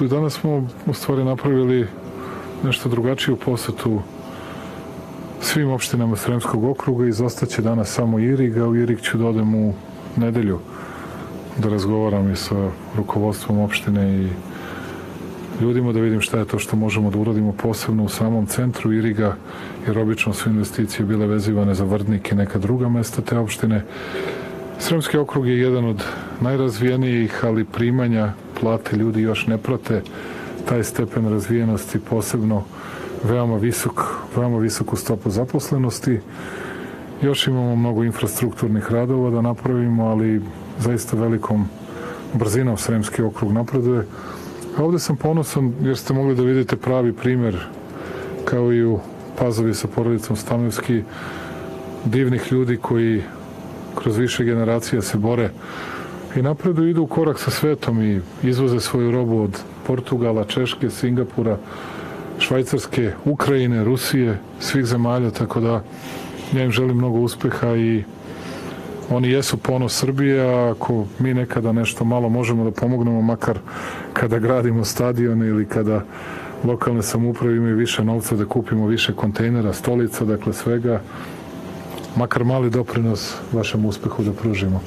Danas smo u stvari napravili nešto drugačiju posetu svim opštinama Sremskog okruga i zostaće danas samo Irig, a u Irig ću da odem u nedelju da razgovaram i sa rukovodstvom opštine i ljudima da vidim šta je to što možemo da uradimo posebno u samom centru Iriga, jer obično su investicije bile vezivane za Vrdnik i neka druga mesta te opštine. Sremski okrug je jedan od najrazvijenijih, ali primanja plate ljudi još ne prate taj stepen razvijenosti posebno veoma visok, veoma visoku stopu zaposlenosti. Još imamo mnogo infrastrukturnih radova da napravimo, ali zaista velikom brzinom Sremski okrug napreduje. A ovde sam ponosan jer ste mogli da vidite pravi primer kao i u Pazovi sa porodicom Stanovski divnih ljudi koji kroz više generacija se bore i napredu idu u korak sa svetom i izvoze svoju robu od Portugala, Češke, Singapura, Švajcarske, Ukrajine, Rusije, svih zemalja, tako da ja im želim mnogo uspeha i oni jesu ponos Srbije, a ako mi nekada nešto malo možemo da pomognemo, makar kada gradimo stadione ili kada lokalne samouprave imaju više novca da kupimo više kontejnera, stolica, dakle svega, makar mali doprinos vašem uspehu da pružimo.